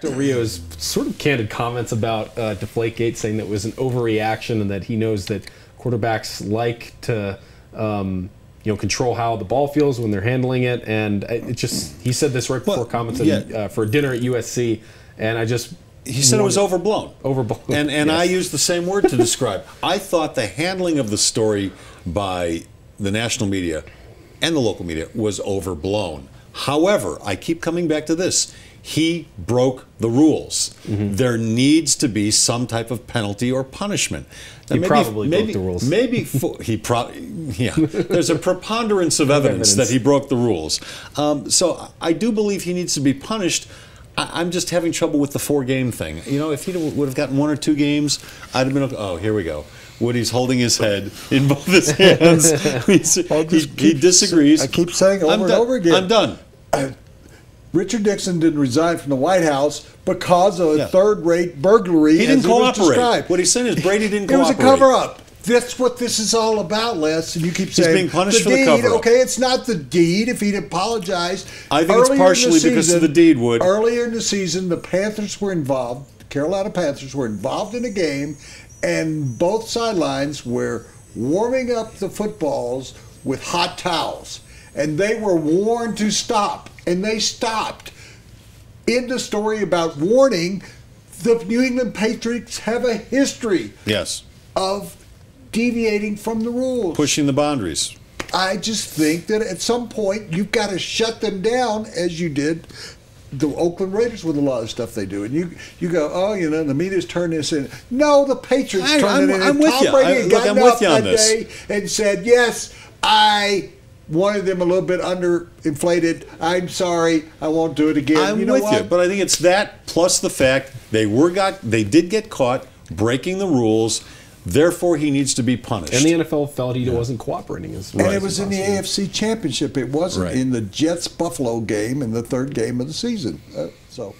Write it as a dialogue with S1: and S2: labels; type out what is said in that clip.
S1: Del Rio's sort of candid comments about uh, Deflategate, saying that it was an overreaction and that he knows that quarterbacks like to. Um, you know, control how the ball feels when they're handling it, and it just he said this right before
S2: Well,
S1: commenting
S2: yeah.
S1: uh, for dinner at USC, and I just
S2: He said it was overblown.
S1: Overblown,
S2: And and I used the same word to describe. I thought the handling of the story by the national media and the local media was overblown. However, I keep coming back to this. He broke the rules.
S1: Mm-hmm.
S2: There needs to be some type of penalty or punishment. Now,
S1: He probably broke the rules.
S2: Maybe he probably yeah. There's a preponderance of evidence,
S1: evidence.
S2: that he broke the rules. Um, so I do believe he needs to be punished. I- I'm just having trouble with the four game thing. You know, if he would have gotten one or two games, I'd have been okay. Oh, here we go. Woody's holding his head in both his hands. He, he disagrees.
S3: I keep saying over
S2: I'm
S3: and
S2: done.
S3: over again.
S2: I'm done.
S3: Richard Nixon didn't resign from the White House because of a
S2: Yeah.
S3: third-rate burglary.
S2: He didn't
S3: it
S2: cooperate. What he said is Brady didn't
S3: It was a cover-up. That's what this is all about, Les. And you keep saying
S2: being punished
S3: the
S2: for the
S3: deed.
S2: cover-up.
S3: Okay, it's not the deed. If he'd apologized,
S2: I think it's
S3: Earlier
S2: partially
S3: the
S2: because of the deed, Would
S3: Earlier in the season, the Panthers were involved. The Carolina Panthers were involved in a game, and both sidelines were warming up the footballs with hot towels, and they were warned to stop, and they stopped. In the story about warning, the New England Patriots have a history
S2: Yes,
S3: of deviating from the rules.
S2: pushing the boundaries.
S3: I just think that at some point you've got to shut them down, as you did the Oakland Raiders with a lot of stuff they do. And you you go, oh, you know, the media's turned this in. No, the Patriots
S2: I-
S3: turned
S2: I'm-
S3: it in.
S2: I'm with
S3: Tom
S2: you.
S3: Brady
S2: I- look, I'm with you on
S3: that
S2: this.
S3: day and said, yes, I wanted them a little bit underinflated. I'm sorry, I won't do it again.
S2: I'm
S3: you know
S2: with
S3: what?
S2: you, but I think it's that plus the fact they were got they did get caught breaking the rules. Therefore, he needs to be punished.
S1: And the NFL felt he wasn't cooperating as
S3: And
S1: much
S3: it was in the. AFC Championship. It wasn't
S2: Right.
S3: in the Jets Buffalo game in the third game of the season. Uh, so.